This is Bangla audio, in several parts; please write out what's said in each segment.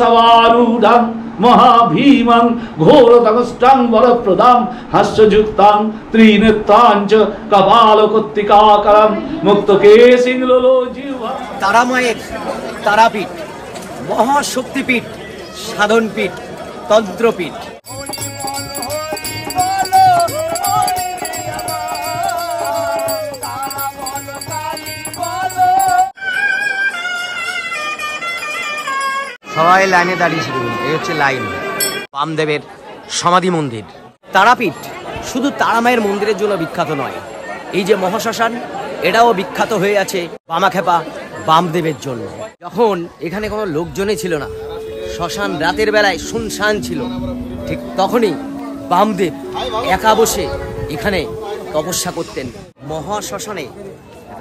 সবারূঢ়াং মহাভীমং ঘোরতগষ্টাং বরপ্রদাং হাস্যযুক্তাং ত্রিনেত্রাঞ্চ কপালকর্তিকাকরম মুক্তকেশিং লোলোজিহ্বা তারামায়ের তারাপীঠ মহাশক্তিপীঠ সাধনপীঠ তন্ত্রপীঠ। সবাই লাইনে দাঁড়িয়েছিল এই হচ্ছে লাইন। বামদেবের সমাধি মন্দির। তারাপীঠ শুধু তারামায়ের মন্দিরের জন্য বিখ্যাত নয়, এই যে মহাশ্মশান, এটাও বিখ্যাত হয়ে আছে বামাখেপা বামদেবের জন্য। যখন এখানে কোনো লোকজনই ছিল না, শ্মশান রাতের বেলায় শুনশান ছিল, ঠিক তখনই বামদেব একা বসে এখানে তপস্যা করতেন। মহাশ্মশানে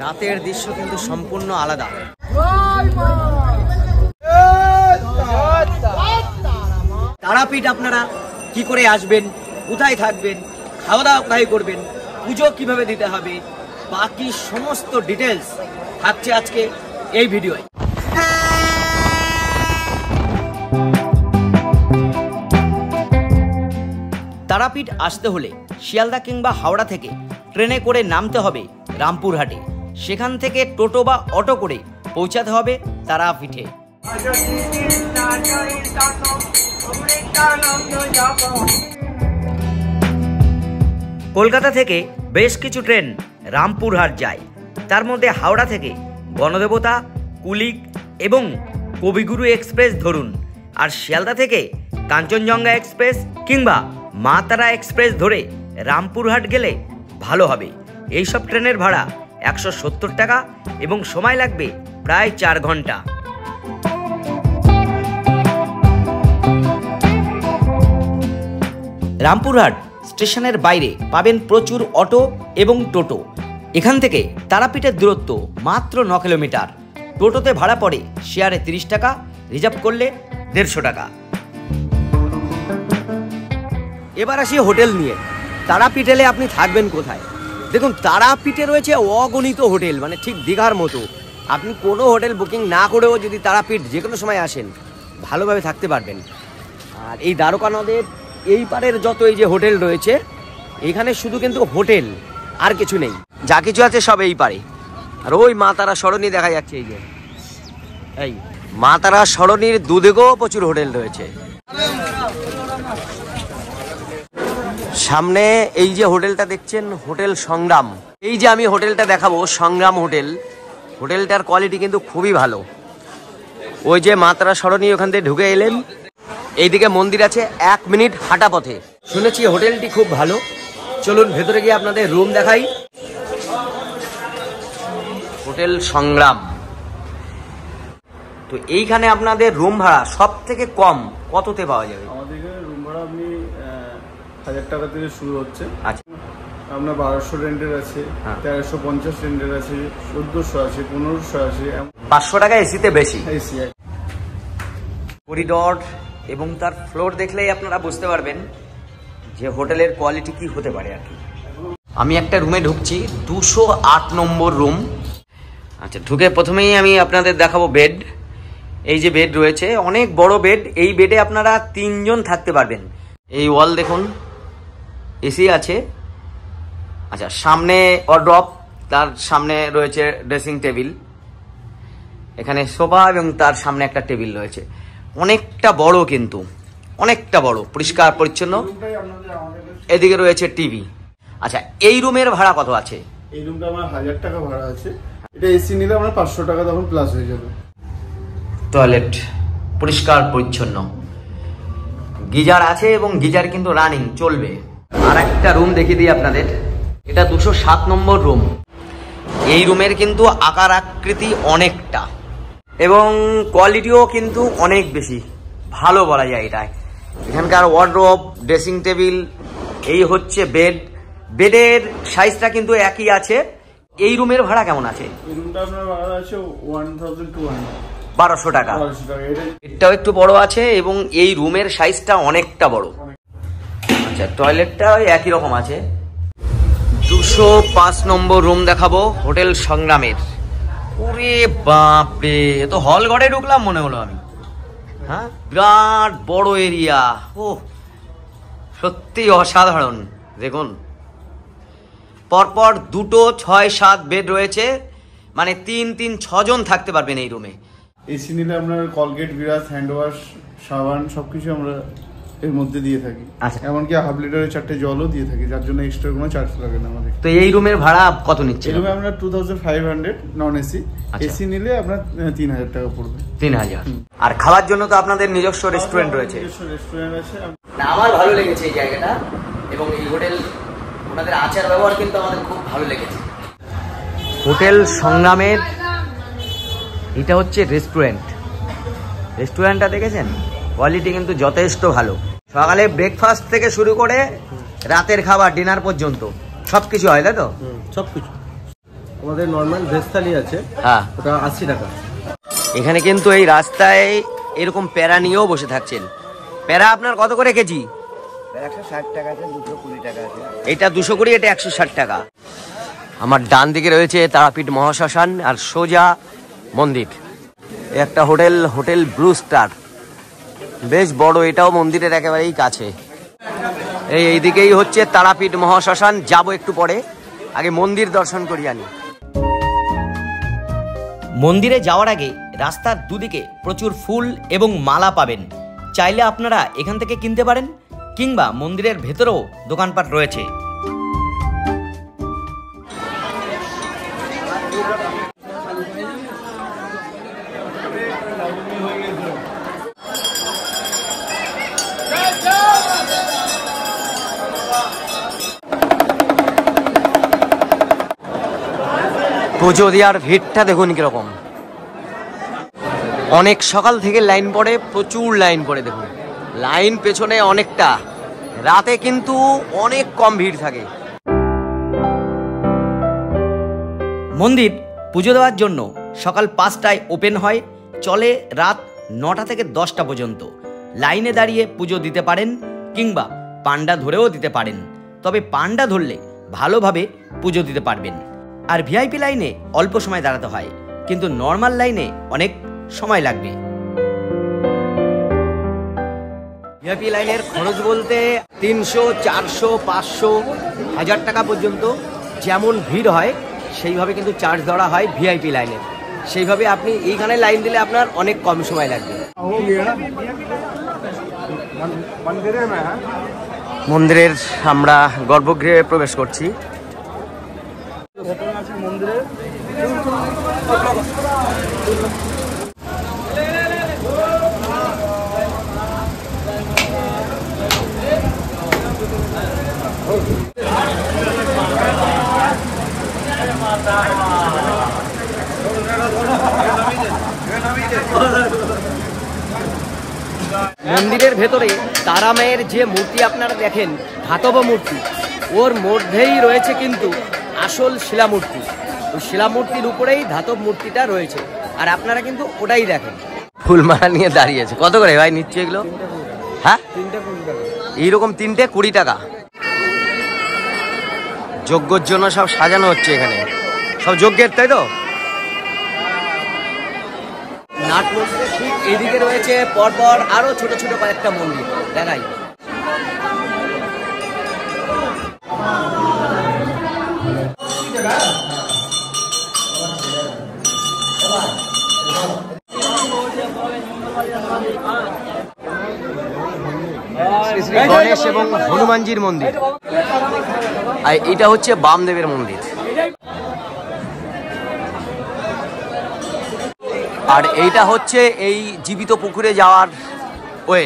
রাতের দৃশ্য কিন্তু সম্পূর্ণ আলাদা। তারাপীঠ আপনারা কি করে আসবেন? কোথায় থাকবেন? খাওয়া দাওয়া কোথায় করবেন? পুজো কীভাবে দিতে হবে? বাকি সমস্ত ডিটেলস থাকছে আজকে এই ভিডিওয়। তারাপীঠ আসতে হলে শিয়ালদা কিংবা হাওড়া থেকে ট্রেনে করে নামতে হবে রামপুরহাটে। সেখান থেকে টোটো বা অটো করে পৌঁছাতে হবে তারাপীঠে। কলকাতা থেকে বেশ কিছু ট্রেন রামপুরহাট যায়। তার মধ্যে হাওড়া থেকে গণদেবতা কুলিক এবং কবিগুরু এক্সপ্রেস ধরুন আর শিয়ালদা থেকে কাঞ্চনজঙ্ঘা এক্সপ্রেস কিংবা মা তারা এক্সপ্রেস ধরে রামপুরহাট গেলে ভালো হবে। এইসব ট্রেনের ভাড়া একশো সত্তর টাকা এবং সময় লাগবে প্রায় চার ঘণ্টা। রামপুরহাট স্টেশনের বাইরে পাবেন প্রচুর অটো এবং টোটো। এখান থেকে তারাপীঠের দূরত্ব মাত্র ন কিলোমিটার। টোটোতে ভাড়া পড়ে শেয়ারে তিরিশ টাকা, রিজার্ভ করলে দেড়শো টাকা। এবার আসি হোটেল নিয়ে। তারাপীঠ এলে আপনি থাকবেন কোথায়? দেখুন, তারাপীঠে রয়েছে অগণিত হোটেল মানে ঠিক দীঘার মতো। আপনি কোনো হোটেল বুকিং না করেও যদি তারাপীঠ যে কোনো সময় আসেন, ভালোভাবে থাকতে পারবেন। আর এই দ্বারকা নদের এই পারের যত এই যে হোটেল রয়েছে, এখানে শুধু কিন্তু হোটেল, আর কিছু নেই। যা কিছু আছে সব এই পারে। আর ওই মা তারা সরণি দেখা যাচ্ছে এই যে। এই মা তারা সরণির দুদিকেও প্রচুর হোটেল রয়েছে। সামনে এই যে হোটেলটা দেখছেন, হোটেল সংগ্রাম। এই যে আমি হোটেলটা দেখাবো, সংগ্রাম হোটেল, হোটেলটার কোয়ালিটি কিন্তু খুবই ভালো। ওই যে মাতারা সরণি ওখান থেকে ঢুকে এলেন। এইদিকে মন্দির আছে এক মিনিট হাঁটা পথে। শুনেছি হোটেলটি খুব ভালো। চলুন ভেতরে গিয়ে আপনাদের রুম দেখাই। হোটেল সংগ্রাম। তো এইখানে আপনাদের রুম ভাড়া সব থেকে কম কততে পাওয়া যাবে? আমাদের রুম ভাড়া আপনি হাজার টাকা থেকে শুরু হচ্ছে। আচ্ছা। আপনার বারোশো রেন্টের আছে হ্যাঁ। তেরোশো পঞ্চাশ রেন্টের আছে চোদ্দোশো আছে পনেরোশো আছে। পাঁচশো টাকা এসিতে বেশি। এসি করিডর এবং তার ফ্লোর দেখলেই আপনারা বুঝতে পারবেন যে হোটেলের কোয়ালিটি কি হতে পারে আর কি। আমি একটা রুমে ঢুকছি, দুশো আট নম্বর রুম আচ্ছা ঢুকে প্রথমেই আমি আপনাদের দেখাবো বেড এই যে বেড রয়েছে, অনেক বড় বেড এই বেডে আপনারা তিনজন থাকতে পারবেন। এই ওয়াল দেখুন এসি আছে। আচ্ছা সামনে অড্রপ তার সামনে রয়েছে ড্রেসিং টেবিল এখানে সোফা এবং তার সামনে একটা টেবিল রয়েছে। অনেকটা বড় কিন্তু অনেকটা বড় পরিষ্কার পরিচ্ছন্ন। এদিকে রয়েছে টিভি আচ্ছা এই রুমের ভাড়া কত আছে? এই রুমটা আমার হাজার টাকা ভাড়া আছে। এটা এসি নিলে আমার পাঁচশো টাকা তখন প্লাস হয়ে যাবে। টয়লেট পরিষ্কার পরিচ্ছন্ন। গিজার আছে এবং গিজার কিন্তু রানিং চলবে। আর একটা রুম দেখিয়ে দিই আপনাদের। এটা দুশো সাত নম্বর রুম এই রুমের কিন্তু আকার আকৃতি অনেকটা। এবং কোয়ালিটিও কিন্তু অনেক বেশি। ভালো বলা যায় এটাই এখানকার ওয়ার্ড্রোব ড্রেসিং টেবিল এই হচ্ছে বেড বেডের সাইজটা কিন্তু একই আছে। এই রুমের ভাড়া কেমন আছে? বারোশো টাকা। এটাও একটু বড় আছে এবং এই রুমের সাইজটা অনেকটা বড়। আচ্ছা টয়লেটটা একই রকম আছে। দুশো পাঁচ নম্বর রুম দেখাবো হোটেল সংগ্রামের। ওরে বাপরে তো হল ঘরে ঢুকলাম মনে হলো আমি। হ্যাঁ? বিরাট বড় এরিয়া। ও সত্যি অসাধারণ। দেখুন। পরপর দুটো, ছয়, সাত বেড রয়েছে। মানে তিন তিন, ছজন থাকতে পারবেন এই রুমে। এসি নিলে আপনার কলগেট, বিরাজ হ্যান্ড ওয়াশ সাবান, সবকিছু আমরা এর মধ্যে দিয়ে থাকি। আচ্ছা। এমনকি হাফ লিটারের চারটে জলও দিয়ে থাকি যার জন্য এক্সট্রা কোনো চার্জ লাগে না আমাদের। তো এই রুমের ভাড়া কত নিচ্ছে? রুমে আপনার two thousand five hundred non AC. AC নিলে আপনার তিন হাজার টাকা পড়বে। তিন হাজার। আর খাওয়ার জন্য তো আপনাদের নিজস্ব রেস্টুরেন্ট রয়েছে। রেস্টুরেন্ট আছে। আমার ভালো লেগেছে এই জায়গাটা এবং এই হোটেল ওনাদের আচার ব্যবহার কিন্তু আমাদের খুব ভালো লেগেছে। হোটেল সংগ্রামের এটা হচ্ছে রেস্টুরেন্ট রেস্টুরেন্টটা দেখেছেন? কোয়ালিটি কিন্তু যথেষ্ট ভালো। সকালে ব্রেকফাস্ট থেকে শুরু করে রাতের খাবার ডিনার পর্যন্ত। সব কিছু হয় তাই তো? সব কিছু আমাদের নর্মাল ভেজ থালি আছে। হ্যাঁ। ওটা আশি টাকা। এখানে কিন্তু এই রাস্তায় এরকম প্যারা নিয়েও বসে থাকছেন। প্যারা আপনার কত করে কেজি? টাকা দুশো কুড়ি টাকা আছে। এটা দুশো কুড়ি এটা একশো ষাট টাকা। আমার ডান দিকে রয়েছে তারাপীঠ মহাশ্মশান আর সোজা মন্দির। একটা হোটেল হোটেল ব্লু স্টার। বেশ বড়, এটাও মন্দিরের একেবারেই কাছে। এই, এইদিকেই হচ্ছে তারাপীঠ মহাশ্মশান, যাব একটু পরে। আগে মন্দির দর্শন করি আনি মন্দিরে যাওয়ার আগে রাস্তার দুদিকে প্রচুর ফুল এবং মালা পাবেন। চাইলে আপনারা এখান থেকে কিনতে পারেন, কিংবা মন্দিরের ভেতরেও দোকানপাট রয়েছে। পুজো দেওয়ার ভিড়টা দেখুন কীরকম। অনেক সকাল থেকে লাইন পড়ে, প্রচুর লাইন পড়ে দেখুন। লাইন পেছনে অনেকটা। রাতে কিন্তু অনেক কম ভিড় থাকে। মন্দির পুজো দেওয়ার জন্য সকাল পাঁচটায় ওপেন হয়, চলে রাত নটা থেকে দশটা পর্যন্ত। লাইনে দাঁড়িয়ে পুজো দিতে পারেন কিংবা পান্ডা ধরেও দিতে পারেন। তবে পান্ডা ধরলে ভালোভাবে পুজো দিতে পারবেন। আর ভিআইপি লাইনে অল্প সময় দাঁড়াতে হয় কিন্তু নর্মাল লাইনে অনেক সময় লাগবে। ভিআইপি লাইনের খরচ বলতে তিনশো চারশো পাঁচশো হাজার টাকা পর্যন্ত যেমন ভিড় হয় সেইভাবে কিন্তু চার্জ ধরা হয় ভিআইপি লাইনে। সেইভাবে আপনি এইখানে লাইন দিলে আপনার অনেক কম সময় লাগবে। মন্দিরের আমরা গর্ভগৃহে প্রবেশ করছি। মন্দিরের ভেতরে তারা মায়ের যে মূর্তি আপনারা দেখেন ধাতব মূর্তি ওর মধ্যেই রয়েছে কিন্তু আসল শিলামূর্তি। ওই শিলামূর্তির উপরেই ধাতব মূর্তিটা রয়েছে। আর আপনারা কিন্তু ওটাই দেখেন। ফুলমালা নিয়ে দাঁড়িয়েছে। কত করে ভাই নিচ্ছে এগুলো? হ্যাঁ? তিনটে কুড়ি টাকা। এইরকম তিনটে কুড়ি টাকা? যজ্ঞর জন্য সব সাজানো হচ্ছে এখানে। সব যজ্ঞের তাই তো? নাট মন্দিরের ঠিক এদিকে রয়েছে পরপর আরও ছোট ছোট কয়েকটা মন্দির। দেখাই। গণেশ এবং হনুমানজির মন্দির। আর এটা হচ্ছে বামদেবের মন্দির। আর এইটা হচ্ছে এই জীবিত পুকুরে যাওয়ার ওয়ে।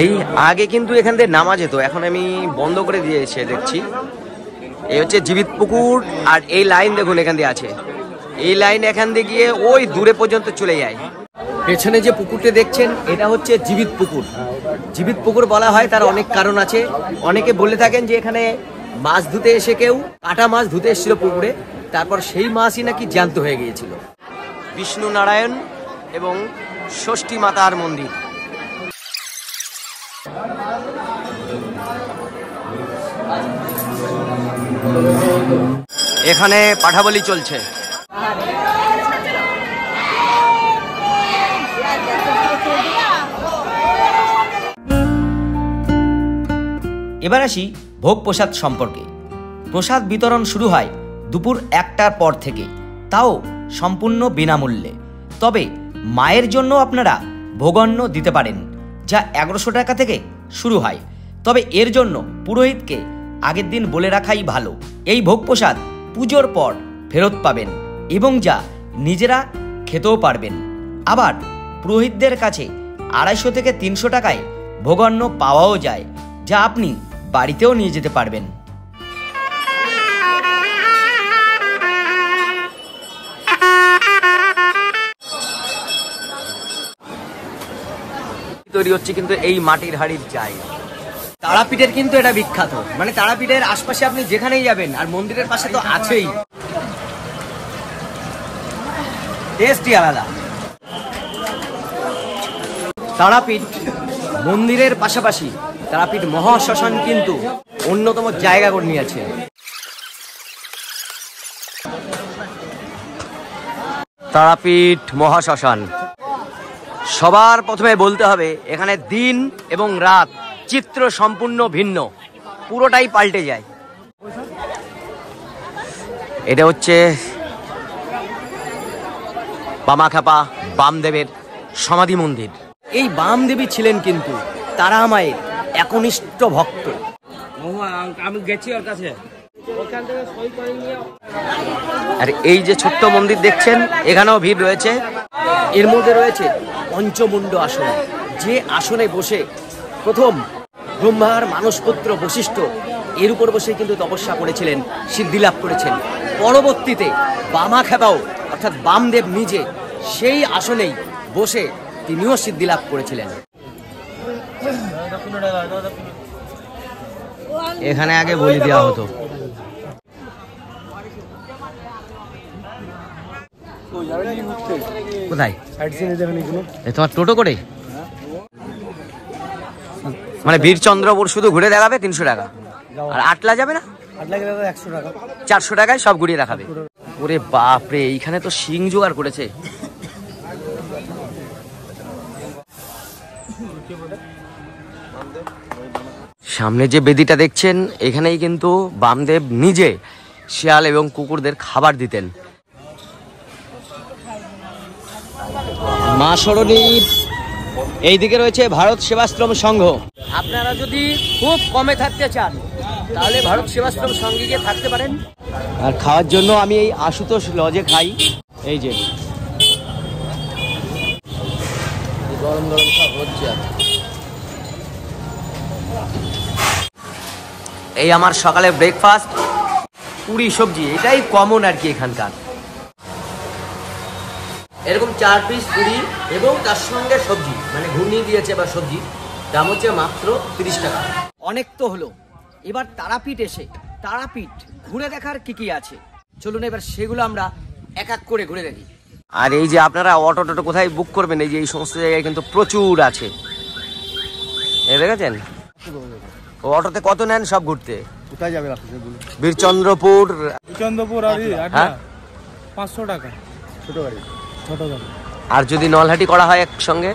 এই আগে কিন্তু এখান থেকে নামা যেত, এখন আমি বন্ধ করে দিয়েছে দেখছি। এই হচ্ছে জীবিত পুকুর আর এই লাইন দেখুন এখান দিয়ে আছে। এই লাইন এখান দিয়ে গিয়ে ওই দূরে পর্যন্ত চলে যায়। পেছনে যে পুকুরটা দেখছেন, এটা হচ্ছে জীবিত পুকুর। জীবিত পুকুর বলা হয়, তার অনেক কারণ আছে। অনেকে বলে থাকেন যে এখানে মাছ ধুতে এসে কেউ, কাটা মাছ ধুতে এসেছিল পুকুরে, তারপর সেই মাছই নাকি জ্যান্ত হয়ে গিয়েছিল। বিষ্ণু নারায়ণ এবং ষষ্ঠী মাতার মন্দির। এখানে পাঠাবলি চলছে। এবার আসি ভোগ প্রসাদ সম্পর্কে। প্রসাদ বিতরণ শুরু হয় দুপুর একটার পর থেকে। তাও সম্পূর্ণ বিনামূল্যে। তবে মায়ের জন্য আপনারা ভোগণ্য দিতে পারেন, যা এগারোশো টাকা থেকে শুরু হয়। তবে এর জন্য পুরোহিতকে আগের দিন বলে রাখাই ভালো। এই ভোগ প্রসাদ পুজোর পর ফেরত পাবেন এবং যা নিজেরা খেতেও পারবেন। আবার পুরোহিতদের কাছে আড়াইশো থেকে তিনশো টাকায় ভোগান্ন পাওয়াও যায়, যা আপনি বাড়িতেও নিয়ে যেতে পারবেন। তৈরি হচ্ছে কিন্তু এই মাটির হাড়ির জায়গা। তারাপীঠের কিন্তু এটা বিখ্যাত। মানে তারাপীঠের আশপাশে আপনি যেখানেই যাবেন, আর মন্দিরের পাশে তো আছেই। টেস্টই আলাদা। তারাপীঠ মন্দিরের পাশাপাশি তারাপীঠ মহাশ্মশান কিন্তু অন্যতম জায়গা করে নিয়েছে তারাপীঠ মহাশ্মশান। সবার প্রথমে বলতে হবে, এখানে দিন এবং রাত চিত্র সম্পূর্ণ ভিন্ন। পুরোটাই পাল্টে যায়। এটা হচ্ছে বামাখাপা বামদেবের সমাধি মন্দির। এই বামদেবী ছিলেন কিন্তু তারা মায়ের একনিষ্ঠ ভক্ত। আমি গেছি ওর কাছে। আর এই যে ছোট্ট মন্দির দেখছেন এখানেও ভিড় রয়েছে। এর মধ্যে রয়েছে পঞ্চমুণ্ড আসন। যে আসনে বসে প্রথম ব্রহ্মার মানসপুত্র বশিষ্ঠ। এর উপর বসে কিন্তু তপস্যা করেছিলেন সিদ্ধি লাভ করেছেন। পরবর্তীতে বামা খেপাও অর্থাৎ বামদেব নিজে সেই আসনেই বসে তিনিও সিদ্ধি লাভ করেছিলেন। এখানে আগে বলি দেওয়া হতো। কোথায়? তোমার টোটো করে মানে বীরচন্দ্রপুর শুধু ঘুরে দেখাবে তিনশো টাকা। আর আটলা যাবে না? চারশো টাকায় সব ঘুরিয়ে দেখাবে। ওরে বাপরে, এইখানে তো শিং জোগাড় করেছে। সামনে যে বেদিটা দেখছেন, এখানেই কিন্তু বামদেব নিজে শিয়াল এবং কুকুরদের খাবার দিতেন। মা সরণীর এইদিকে রয়েছে ভারত সেবাশ্রম সংঘ। আপনারা যদি খুব কমে থাকতে চান তাহলে ভারত সেবাশ্রম সঙ্গে গিয়ে থাকতে পারেন। আর খাওয়ার জন্য আমি এই আশুতোষ লজে খাই। এই যে। গরম গরম সব হচ্ছে এই আমার সকালে ব্রেকফাস্ট পুরি সবজি এটাই কমন আর কি এখানকার। এরকম চার পিস পুরি এবং তার সঙ্গে সবজি মানে ঘুগনি দিয়েছে বা সবজি দাম হচ্ছে মাত্র তিরিশ টাকা। অনেক তো হলো। এবার তারাপীঠ এসে তারাপীঠ ঘুরে দেখার কি কি আছে? চলুন এবার সেগুলো আমরা এক এক করে ঘুরে দেখি। আর এই যে আপনারা অটো টোটো কোথায় বুক করবেন এই যে এই সমস্ত জায়গায় কিন্তু প্রচুর আছে। এ দেখেছেন? ও অটোতে কত নেন সব ঘুরতে? কোথায় আপনি বলুন বীরচন্দ্রপুর। আর হ্যাঁ? পাঁচশো টাকা। ছোট গাড়ি। আর যদি নলহাটি করা হয় একসঙ্গে?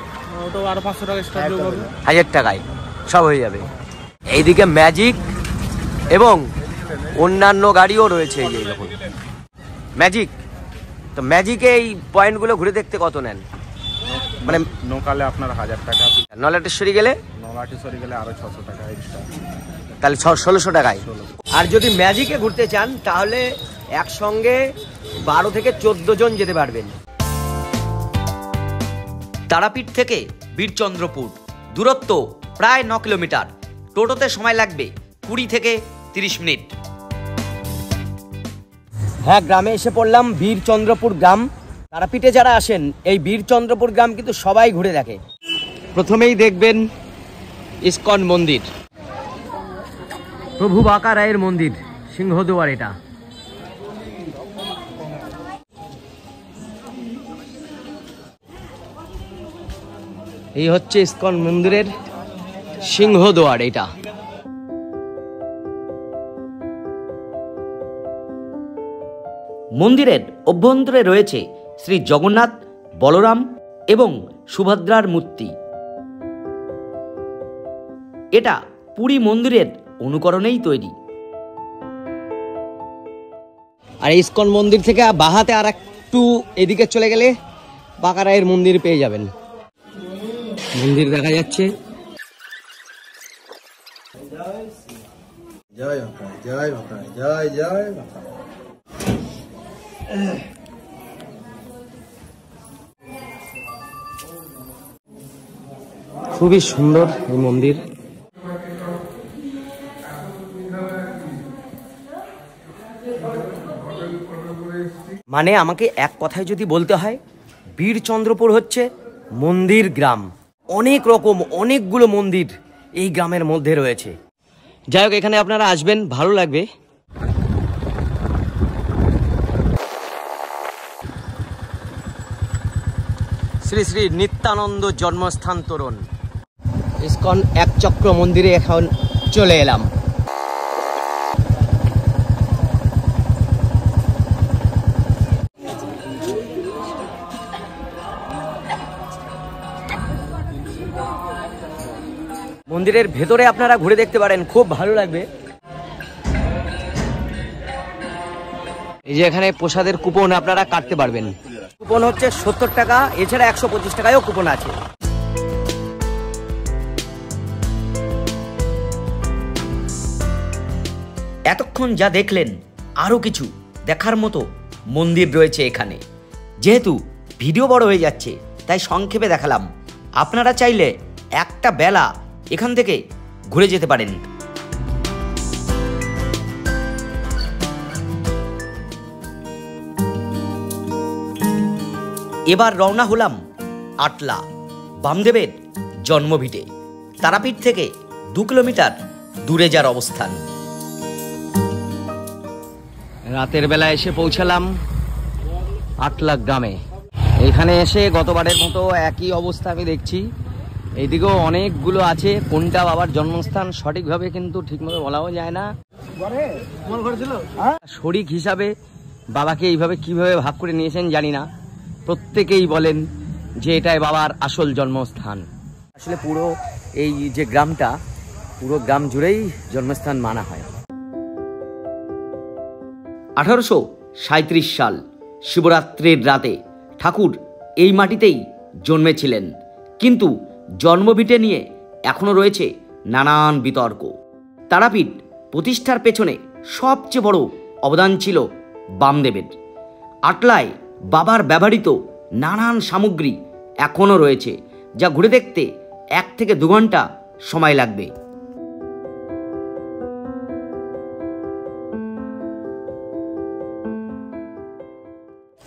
করবে হাজার টাকায়। সব হয়ে যাবে। এইদিকে ম্যাজিক এবং অন্যান্য গাড়িও রয়েছে এই যে ম্যাজিক। তো ম্যাজিকে এই পয়েন্টগুলো ঘুরে দেখতে কত নেন? মানে নৌকালে আপনার হাজার টাকা। নলাটেশ্বরী গেলে? নলাটেশ্বরী গেলে আরও ছশো টাকা এক্সট্রা তাহলে ষোলোশো টাকায়। আর যদি ম্যাজিকে ঘুরতে চান তাহলে একসঙ্গে বারো থেকে চোদ্দ জন যেতে পারবেন। তারাপীঠ থেকে বীরচন্দ্রপুর। দূরত্ব প্রায় ন কিলোমিটার। টোটোতে সময় লাগবে কুড়ি থেকে তিরিশ মিনিট। হ্যাঁ গ্রামে এসে পড়লাম বীরচন্দ্রপুর গ্রাম। তারাপীঠে যারা আসেন, এই বীরচন্দ্রপুর গ্রাম কিন্তু সবাই ঘুরে দেখে। প্রথমেই দেখবেন ইস্কন মন্দির। প্রভু বাঁকা রায়ের মন্দির, সিংহদুয়ার এটা। এই হচ্ছে ইস্কন মন্দিরের সিংহদুয়ার এটা। মন্দিরের অভ্যন্তরে রয়েছে শ্রী জগন্নাথ বলরাম এবং সুভদ্রার মূর্তি। এটা পুরী মন্দিরের অনুকরণেই তৈরি। আর ইস্কন মন্দির থেকে বাহাতে আর একটু এদিকে চলে গেলে বাঁকারায়ের মন্দির পেয়ে যাবেন। মন্দির দেখা যাচ্ছে। জয় জয় জয় জয় খুবই সুন্দর এই মন্দির। মানে আমাকে এক কথায় যদি বলতে হয় বীরচন্দ্রপুর হচ্ছে মন্দির গ্রাম। অনেক রকম অনেকগুলো মন্দির এই গ্রামের মধ্যে রয়েছে। যাই হোক এখানে আপনারা আসবেন ভালো লাগবে। শ্রী শ্রী নিত্যানন্দ জন্মস্থান তোরণ। ইস্কন এক চক্র মন্দিরে এখন চলে এলাম। মন্দিরের ভেতরে আপনারা ঘুরে দেখতে পারেন খুব ভালো লাগবে। এই যে এখানে প্রসাদের কুপন আপনারা কাটতে পারবেন। কুপন হচ্ছে সত্তর টাকা এছাড়া একশো পঁচিশ টাকায়ও কুপন আছে। এতক্ষণ যা দেখলেন আরও কিছু দেখার মতো মন্দির রয়েছে এখানে। যেহেতু ভিডিও বড় হয়ে যাচ্ছে তাই সংক্ষেপে দেখালাম। আপনারা চাইলে একটা বেলা এখান থেকে ঘুরে যেতে পারেন। এবার রওনা হলাম আটলা, বামদেবের জন্মভিটে। তারাপীঠ থেকে দু কিলোমিটার দূরে যার অবস্থান। রাতের বেলা এসে পৌঁছালাম আটলা গ্রামে। এখানে এসে গতবারের মতো একই অবস্থা আমি দেখছি। এইদিকেও অনেকগুলো আছে কোনটা বাবার জন্মস্থান সঠিকভাবে কিন্তু ঠিকমতো বলাও যায় না। শরিক হিসাবে বাবাকে এইভাবে কীভাবে ভাগ করে নিয়েছেন জানি না। প্রত্যেকেই বলেন যে এটাই বাবার আসল জন্মস্থান। আসলে পুরো এই যে গ্রামটা পুরো গ্রাম জুড়েই জন্মস্থান মানা হয়। আঠারোশো সাঁত্রিশ সাল শিবরাত্রির রাতে ঠাকুর এই মাটিতেই জন্মেছিলেন। কিন্তু জন্মভিটে নিয়ে এখনও রয়েছে নানান বিতর্ক। তারাপীঠ প্রতিষ্ঠার পেছনে সবচেয়ে বড় অবদান ছিল বামদেবের। আটলায় বাবার ব্যবহৃত নানান সামগ্রী এখনও রয়েছে, যা ঘুরে দেখতে এক থেকে দু ঘণ্টা সময় লাগবে।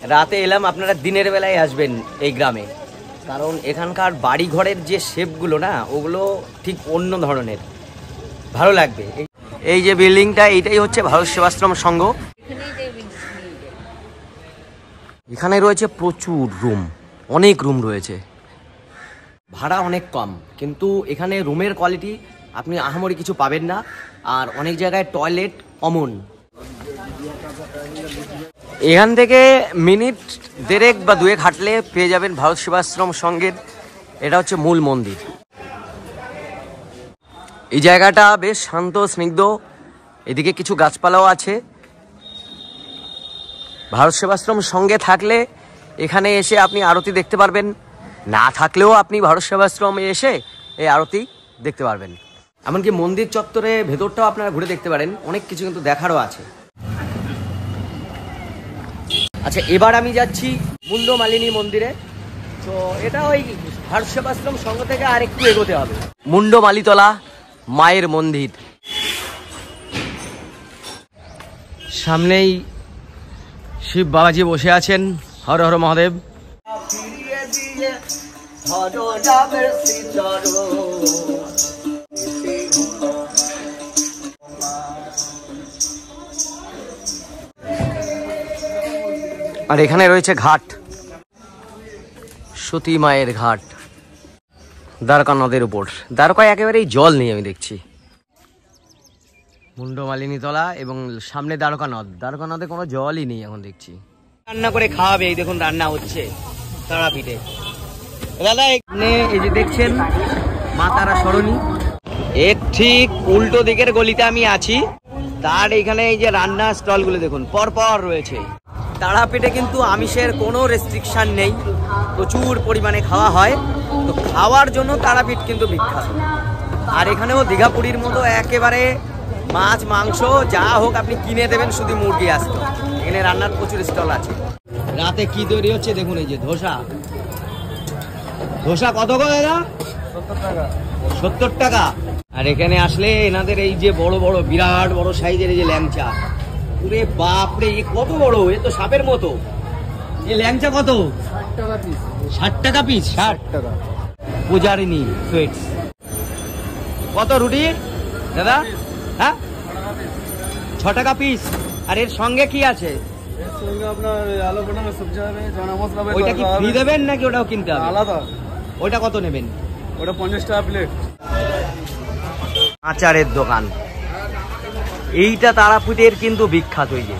রাতে এলাম, আপনারা দিনের বেলায় আসবেন এই গ্রামে। কারণ এখানকার বাড়ি ঘরের যে শেপগুলো না, ওগুলো ঠিক অন্য ধরনের। ভালো লাগবে। এই- যে বিল্ডিংটা, এইটাই হচ্ছে ভারত সেবাশ্রম সংঘ। এখানে রয়েছে প্রচুর রুম, অনেক রুম রয়েছে। ভাড়া অনেক কম, কিন্তু এখানে রুমের কোয়ালিটি আপনি আহামরি কিছু পাবেন না, আর অনেক জায়গায় টয়লেট অমন এখান থেকে মিনিট দেড়েক বা দুয়েক হাঁটলে পেয়ে যাবেন ভারত সেবাশ্রম সংঘের এটা হচ্ছে মূল মন্দির। এই জায়গাটা বেশ শান্ত, স্নিগ্ধ। এদিকে কিছু গাছপালাও আছে। ভারত সেবাশ্রম সঙ্গে থাকলে এখানে এসে আপনি আরতি দেখতে পারবেন। না থাকলেও আপনি ভারত সেবাশ্রমে এসে এই আরতি দেখতে পারবেন। এমনকি মন্দির চত্বরে ভেতরটাও আপনারা ঘুরে দেখতে পারেন। অনেক কিছু কিন্তু দেখারও আছে। আচ্ছা এবার আমি যাচ্ছি মুন্ডমালিনী মন্দিরে। তো এটা ওই ভারত সংঘ থেকে আর একটু এগোতে হবে। মুন্ডমালিতলা মায়ের মন্দির। সামনেই শিব বাবাজি বসে আছেন, হর হর মহাদেব। আর এখানে রয়েছে ঘাট। সতী মায়ের ঘাট। দ্বারকা নদের উপর। দ্বারকায় একেবারেই জল নেই আমি দেখছি। মুন্ডমালিনী তলা এবং সামনে দ্বারকা নদ। দ্বারকা নদে কোনো জলই নেই এখন দেখছি। রান্না করে খাওয়াবে এই দেখুন রান্না হচ্ছে তারাপীঠে। দাদা এখানে এই যে দেখছেন মা তারা সরণি। এর ঠিক উল্টো দিকের গলিতে আমি আছি। তার এখানে এই যে রান্নার স্টলগুলো দেখুন পর পর রয়েছে। তারাপীঠে কিন্তু আমিষের কোনো রেস্ট্রিকশন নেই। প্রচুর পরিমাণে খাওয়া হয়। তো খাওয়ার জন্য তারাপীঠ কিন্তু বিখ্যাত। আর এখানেও দীঘাপুরীর মতো একেবারে মাছ, মাংস, যা হোক আপনি কিনে দেবেন, শুধু মুরগি আসতো। এখানে রান্নার প্রচুর স্টল আছে। রাতে কি তৈরি হচ্ছে দেখুন এই যে ধোসা। ধোসা কত করে দাদা সত্তর টাকা। আর এখানে আসলে এনাদের এই যে বড় বড়, বিরাট বড় সাইজের এই যে ল্যাংচা। পুরে বাপরে এ কত বড়? এ তো সাপের মতো। এ ল্যাংচা কত? ষাট টাকা পিস ষাট টাকা পূজারিনী সুইটস কত রুটি? দাদা? হ্যাঁ? ছ টাকা পিস আর এর সঙ্গে কি আছে? ওইটা কি ফ্রি দেবেন নাকি ওটাও কিনতে হবে? আলাদা। ওইটা কত নেবেন? ওটা পঞ্চাশ টাকা প্লেট আচারের দোকান। এইটা তারাপীঠের কিন্তু বিখ্যাত এই যে।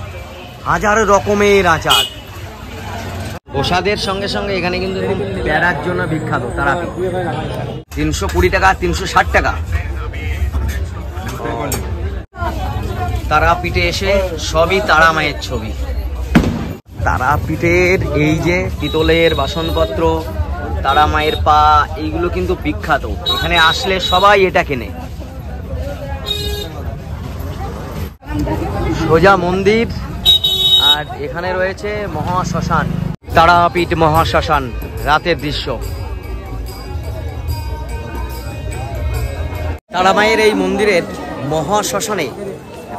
হাজার রকমের আচার। প্রসাদের সঙ্গে সঙ্গে এখানে কিন্তু প্যারার জন্য বিখ্যাত তারাপীঠ। তিনশো কুড়ি টাকা, তিনশো ষাট টাকা। তারাপীঠে এসে সবই তারা মায়ের ছবি। তারাপীঠের এই যে পিতলের বাসনপত্র, তারা মায়ের পা, এইগুলো কিন্তু বিখ্যাত। এখানে আসলে সবাই এটা কেনে। সোজা মন্দির, আর এখানে রয়েছে মহাশ্মশান, তারাপীঠ মহাশ্মশান, রাতের দৃশ্য। তারামায়ের এই মন্দিরের মহাশ্মশানে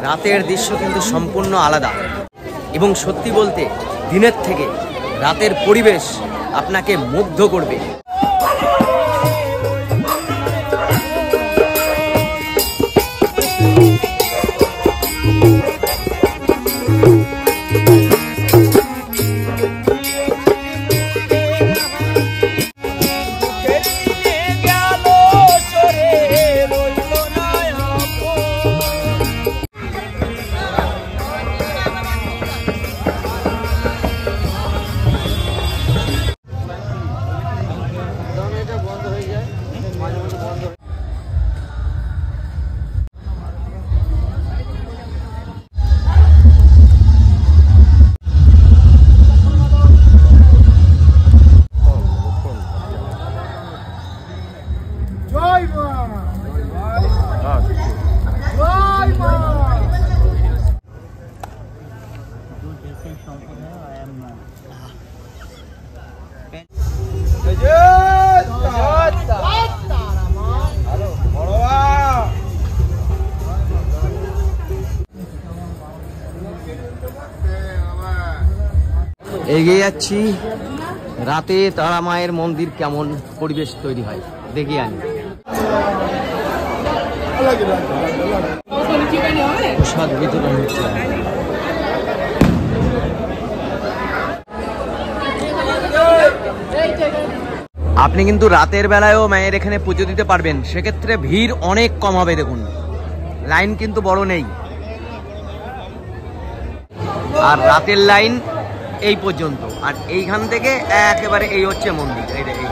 রাতের দৃশ্য কিন্তু সম্পূর্ণ আলাদা। এবং সত্যি বলতে, দিনের থেকে রাতের পরিবেশ আপনাকে মুগ্ধ করবে। এগিয়ে যাচ্ছি। রাতে তারা মায়ের মন্দির কেমন পরিবেশ তৈরি হয়? দেখি আনি প্রসাদ বিতরণ হচ্ছে। আপনি কিন্তু রাতের বেলায়ও মায়ের এখানে পুজো দিতে পারবেন। সেক্ষেত্রে ভিড় অনেক কম হবে, দেখুন। লাইন কিন্তু বড় নেই। আর রাতের লাইন এই পর্যন্ত। আর এইখান থেকে একেবারে এই হচ্ছে মন্দির। এই দেখে